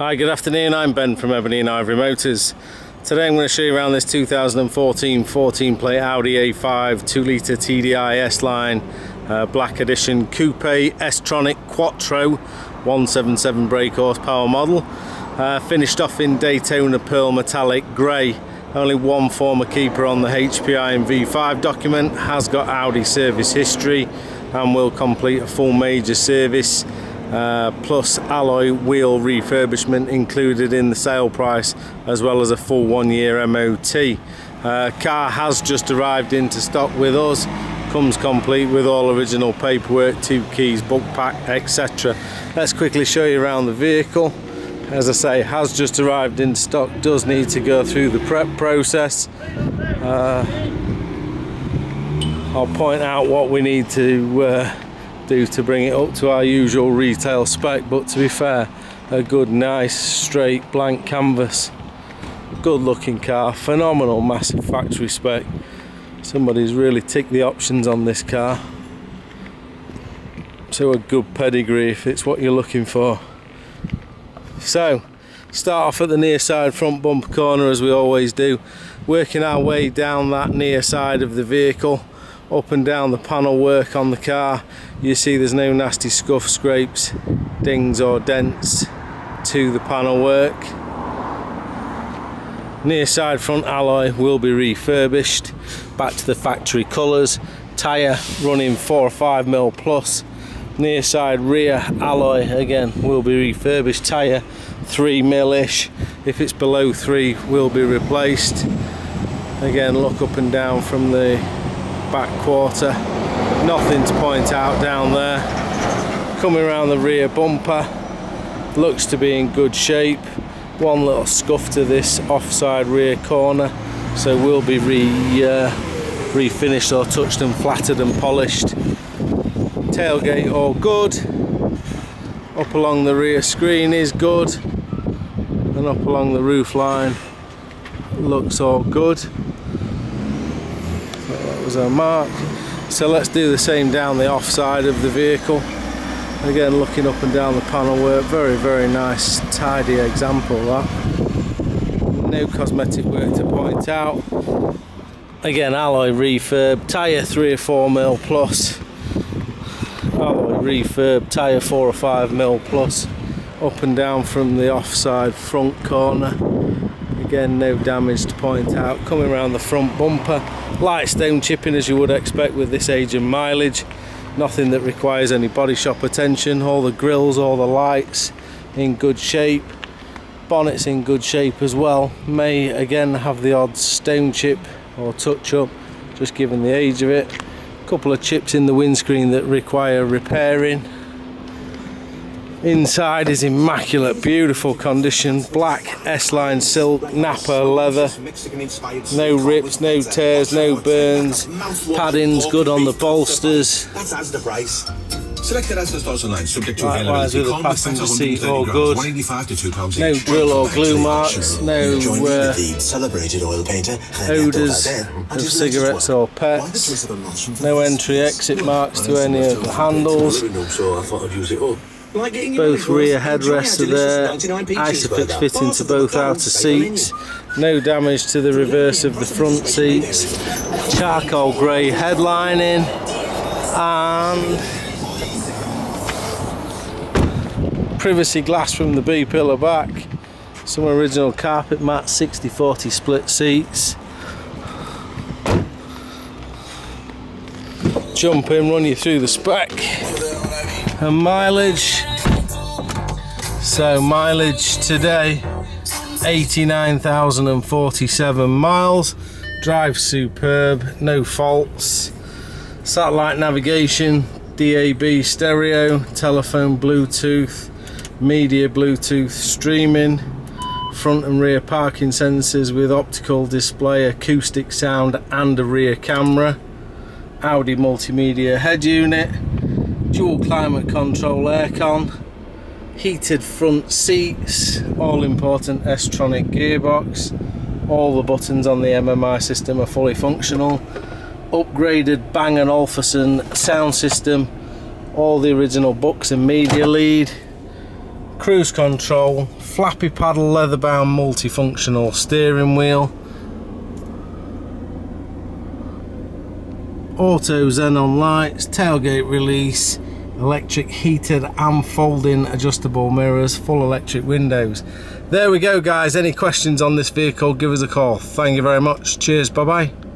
Hi, good afternoon. I'm Ben from Ebony and Ivory Motors. Today I'm going to show you around this 2014 14 plate Audi A5 2 litre TDI S-Line uh, Black Edition Coupe S-Tronic Quattro 177 brake horsepower model. Uh, finished off in Daytona Pearl Metallic Grey. Only one former keeper on the HPI and V5 document. Has got Audi service history and will complete a full major service uh, plus alloy wheel refurbishment included in the sale price as well as a full one year MOT. Uh, car has just arrived into stock with us comes complete with all original paperwork, two keys, book pack, etc. Let's quickly show you around the vehicle. As I say, has just arrived in stock, does need to go through the prep process. Uh, I'll point out what we need to uh, do to bring it up to our usual retail spec but to be fair a good nice straight blank canvas. Good looking car phenomenal massive factory spec. Somebody's really ticked the options on this car. So a good pedigree if it's what you're looking for. So start off at the near side front bumper corner as we always do working our way down that near side of the vehicle up and down the panel work on the car. You see there's no nasty scuff scrapes dings or dents to the panel work. Near side front alloy will be refurbished. Back to the factory colours. Tyre running 4 or 5 mil plus. Near side rear alloy again will be refurbished. Tyre 3 mil ish if it's below 3 will be replaced. Again look up and down from the back quarter. Nothing to point out down there. Coming around the rear bumper. Looks to be in good shape. One little scuff to this offside rear corner. So will be re uh, refinished or touched and flattered and polished. Tailgate all good. Up along the rear screen is good. And up along the roof line looks all good our mark. So let's do the same down the off side of the vehicle. Again looking up and down the panel work. Very very nice tidy example that. No cosmetic work to point out. Again alloy refurb tyre 3 or 4 mil plus. Alloy refurb tyre 4 or 5 mil plus. Up and down from the offside front corner again no damage to point out. Coming around the front bumper light stone chipping as you would expect with this age and mileage. Nothing that requires any body shop attention. All the grills all the lights in good shape. Bonnets in good shape as well. May again have the odd stone chip or touch up just given the age of it. A couple of chips in the windscreen that require repairing Inside is immaculate, beautiful condition, black S-line silk, Nappa leather, no rips, no tears, no burns, padding's good on the bolsters. Selected online, subject to Likewise with the passenger seat, all good. No drill or glue marks, no uh, odours of cigarettes or pets, no entry exit marks to any of the handles. Both rear headrests are there, Isofix fit into both outer seats, no damage to the reverse of the front seats, charcoal grey headlining. And privacy glass from the B-pillar back, some original carpet mat 60-40 split seats, jump in, run you through the spec. And mileage so mileage today 89,047 miles. Drive superb no faults. Satellite navigation DAB stereo telephone Bluetooth media Bluetooth streaming front and rear parking sensors with optical display acoustic sound and a rear camera Audi multimedia head unit dual climate control aircon, heated front seats, all important S-Tronic gearbox, all the buttons on the MMI system are fully functional, upgraded Bang & Olufsen sound system, all the original books and media lead, cruise control, flappy paddle leather bound multifunctional steering wheel, auto xenon lights, tailgate release, electric heated and folding adjustable mirrors, full electric windows. There we go guys, any questions on this vehicle give us a call. Thank you very much, cheers, bye bye.